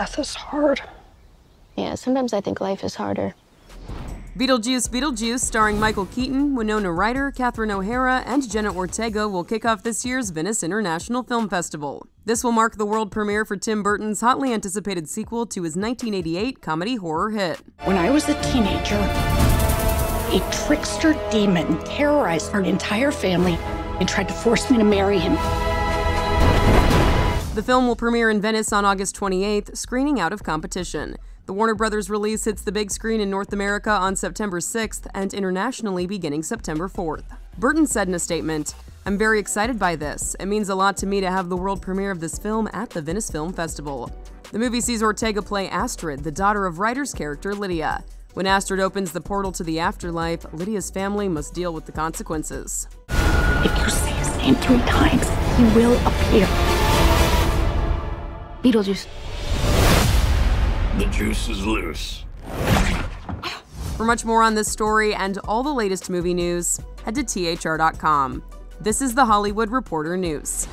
Death is hard. Yeah, sometimes I think life is harder. Beetlejuice Beetlejuice, starring Michael Keaton, Winona Ryder, Catherine O'Hara, and Jenna Ortega, will kick off this year's Venice International Film Festival. This will mark the world premiere for Tim Burton's hotly anticipated sequel to his 1988 comedy horror hit. When I was a teenager, a trickster demon terrorized our entire family and tried to force me to marry him. The film will premiere in Venice on August 28th, screening out of competition. The Warner Brothers release hits the big screen in North America on September 6th and internationally beginning September 4th. Burton said in a statement, I'm very excited by this. It means a lot to me to have the world premiere of this film at the Venice Film Festival. The movie sees Ortega play Astrid, the daughter of Ryder's character Lydia. When Astrid opens the portal to the afterlife, Lydia's family must deal with the consequences. If you say his name three times, he will appear. Beetlejuice. The juice is loose. For much more on this story and all the latest movie news, head to THR.com. This is the Hollywood Reporter News.